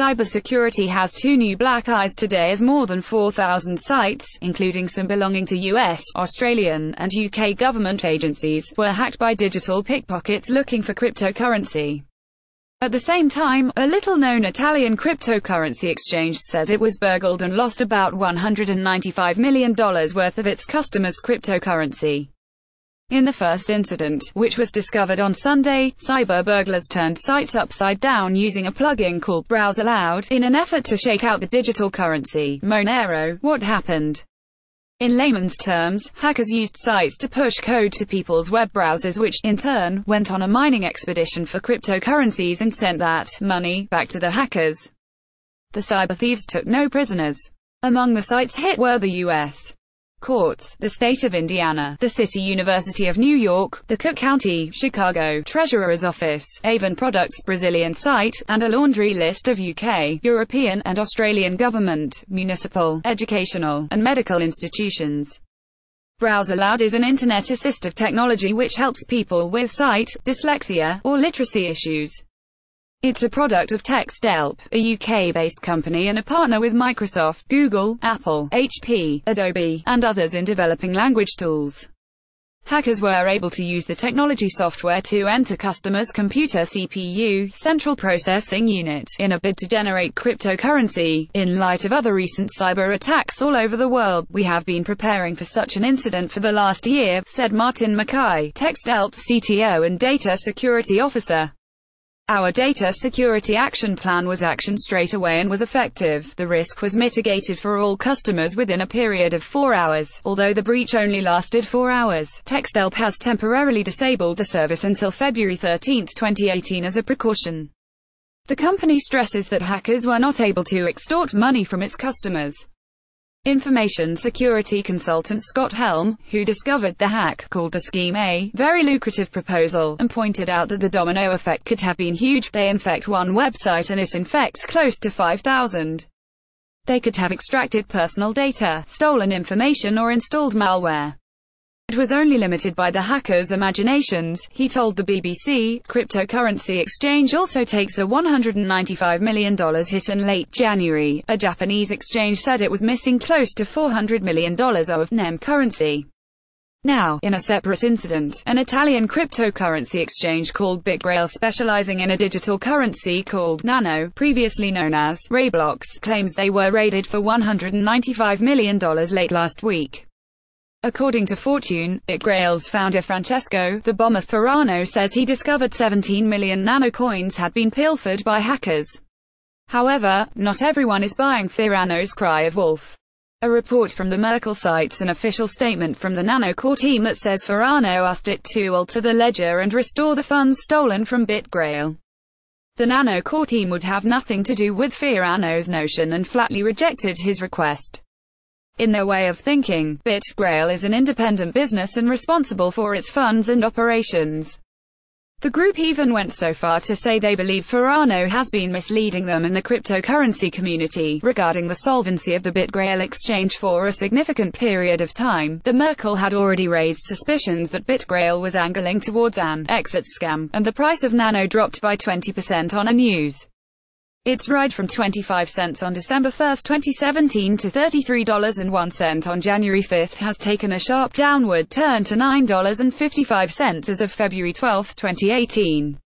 cybersecurity has two new black eyes today as more than 4,000 sites, including some belonging to US, Australian, and UK government agencies, were hacked by digital pickpockets looking for cryptocurrency. At the same time, a little-known Italian cryptocurrency exchange says it was burgled and lost about $195 million worth of its customers' cryptocurrency. In the first incident, which was discovered on Sunday, cyber burglars turned sites upside down using a plugin called BrowseAloud, in an effort to shake out the digital currency, Monero. What happened? In layman's terms, hackers used sites to push code to people's web browsers which, in turn, went on a mining expedition for cryptocurrencies and sent that money back to the hackers. The cyber thieves took no prisoners. Among the sites hit were the U.S courts, the state of Indiana, the City University of New York, the Cook County, Chicago, Treasurer's Office, Avon Products Brazilian site, and a laundry list of UK, European, and Australian government, municipal, educational, and medical institutions. BrowseAloud is an internet assistive technology which helps people with sight, dyslexia, or literacy issues. It's a product of TextHelp, a UK-based company and a partner with Microsoft, Google, Apple, HP, Adobe, and others in developing language tools. Hackers were able to use the technology software to enter customers' computer CPU, central processing unit, in a bid to generate cryptocurrency. In light of other recent cyber attacks all over the world, we have been preparing for such an incident for the last year, said Martin McKay, TextHelp's CTO and data security officer. Our data security action plan was action straight away and was effective. The risk was mitigated for all customers within a period of four hours. Although the breach only lasted four hours, TextHelp has temporarily disabled the service until February 13, 2018 as a precaution. The company stresses that hackers were not able to extort money from its customers. Information security consultant Scott Helme, who discovered the hack, called the scheme a very lucrative proposal, and pointed out that the domino effect could have been huge. They infect one website and it infects close to 5,000. They could have extracted personal data, stolen information or installed malware. It was only limited by the hackers' imaginations, he told the BBC. Cryptocurrency exchange also takes a $195 million hit in late January. A Japanese exchange said it was missing close to $400 million of NEM currency. Now, in a separate incident, an Italian cryptocurrency exchange called BitGrail specializing in a digital currency called Nano, previously known as RaiBlocks, claims they were raided for $195 million late last week. According to Fortune, BitGrail's founder Francesco, the bomber Firano says he discovered 17 million nanocoins had been pilfered by hackers. However, not everyone is buying Firano's cry of wolf. A report from the Merkle cites an official statement from the Nano core team that says Firano asked it to alter the ledger and restore the funds stolen from BitGrail. The Nano core team would have nothing to do with Firano's notion and flatly rejected his request. In their way of thinking, BitGrail is an independent business and responsible for its funds and operations. The group even went so far to say they believe Firano has been misleading them and the cryptocurrency community regarding the solvency of the BitGrail exchange for a significant period of time. The Merkle had already raised suspicions that BitGrail was angling towards an exit scam, and the price of Nano dropped by 20% on a news. Its ride from 25 cents on December 1, 2017 to $33.01 on January 5 has taken a sharp downward turn to $9.55 as of February 12, 2018.